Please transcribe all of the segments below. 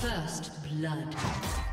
First blood.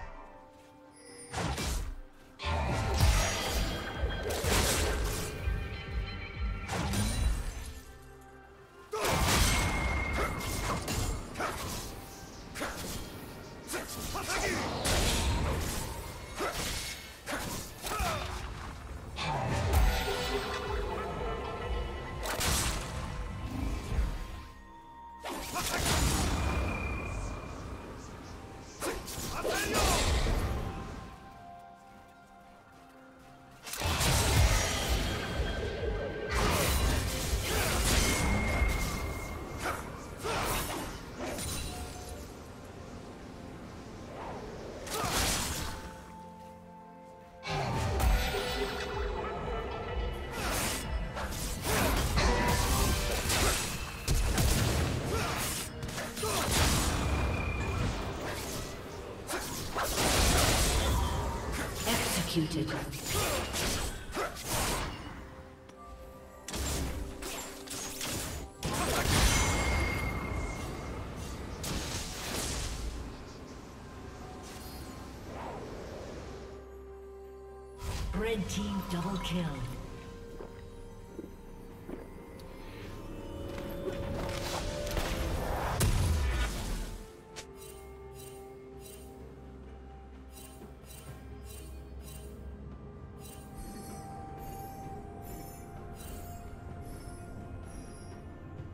Executed. Red team double kill.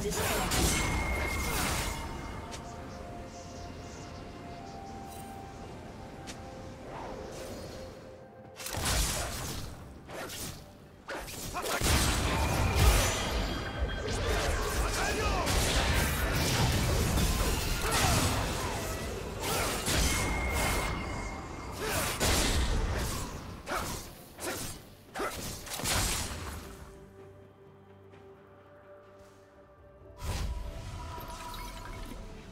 Summoner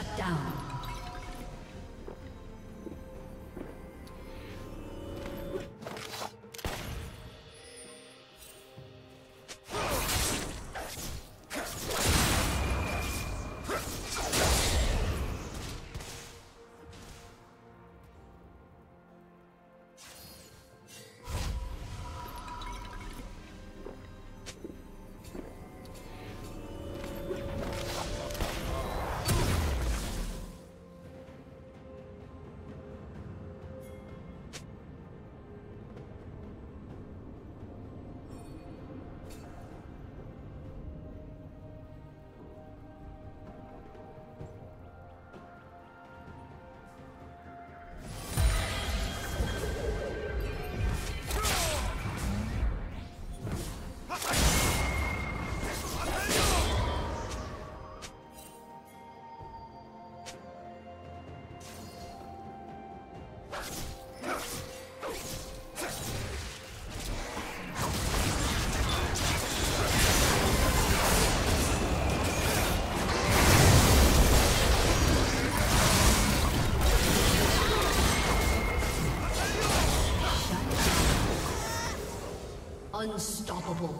Shut down. Unstoppable.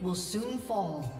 Will soon fall.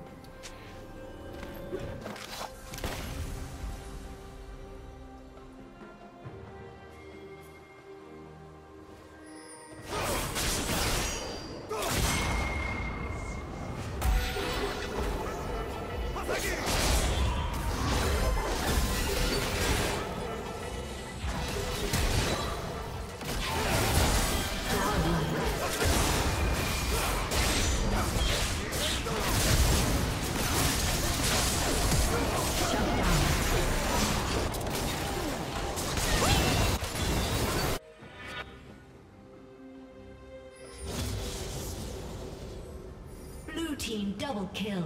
Double kill.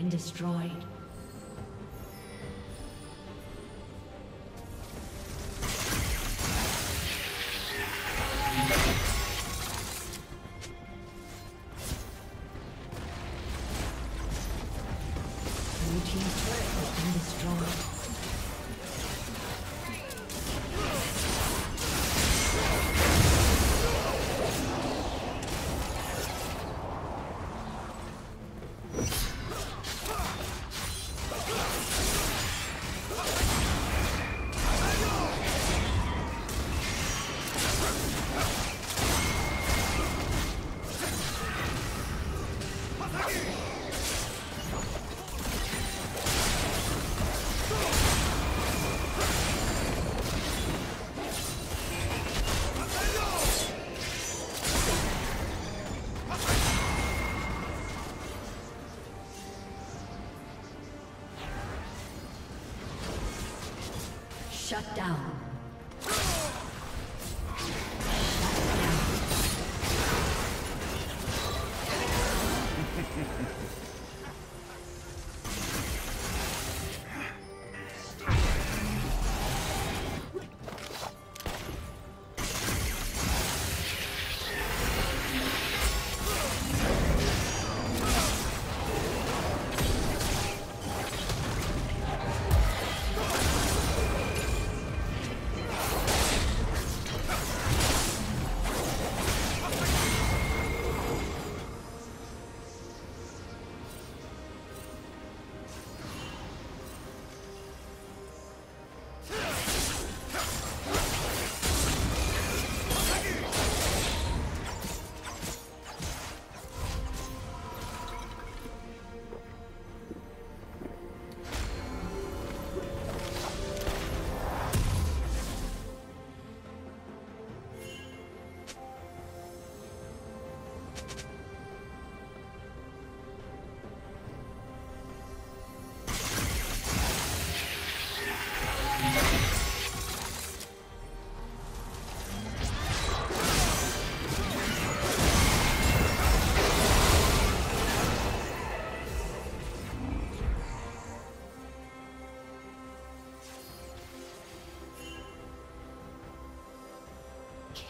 Been destroyed. Down.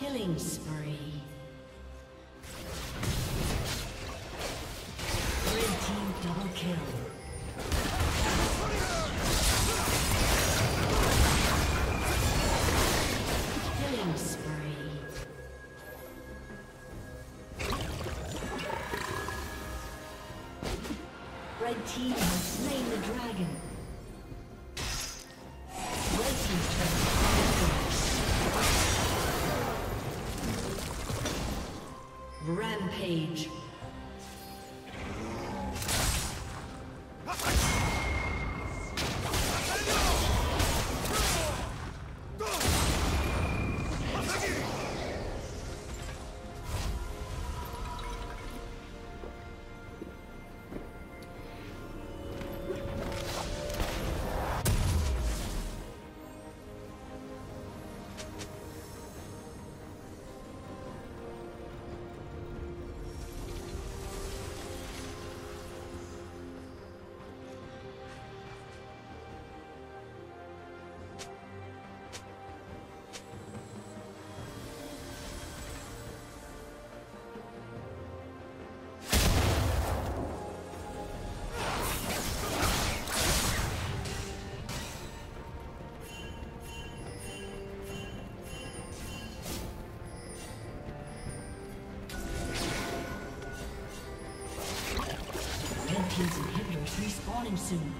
Killing spree. Red team double kill. Team has slain the dragon. Respawning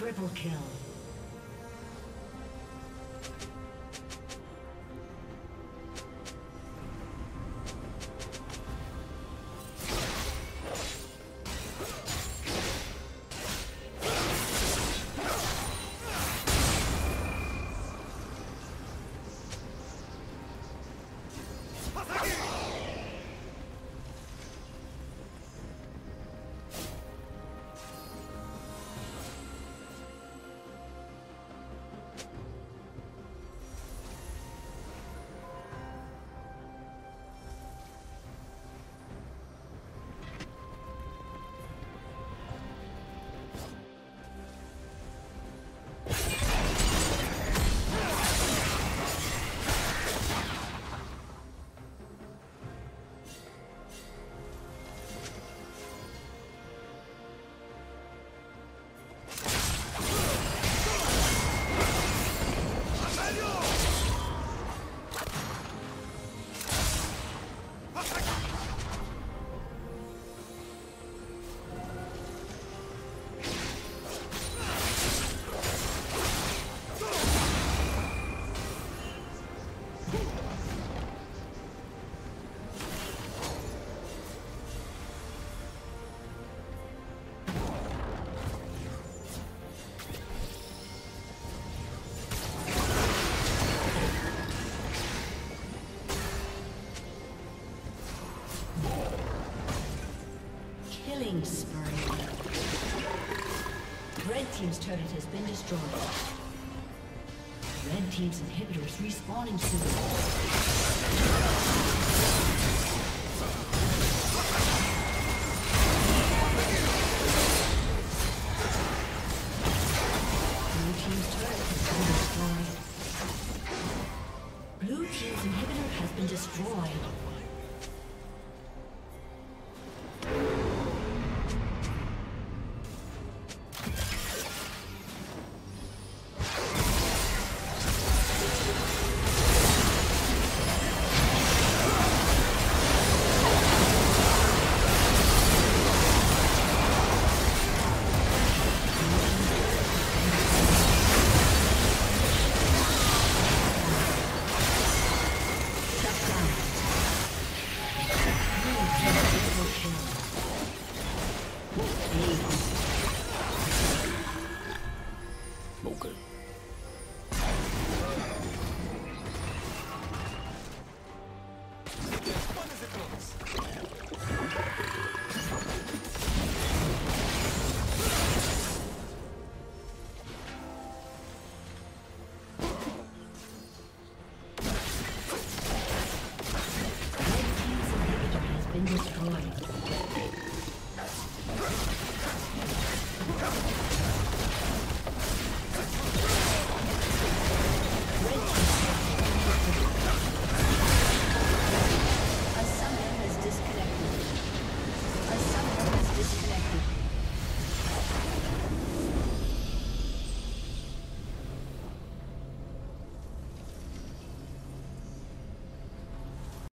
Triple kill. Turret has been destroyed. Red Team's inhibitors respawning soon.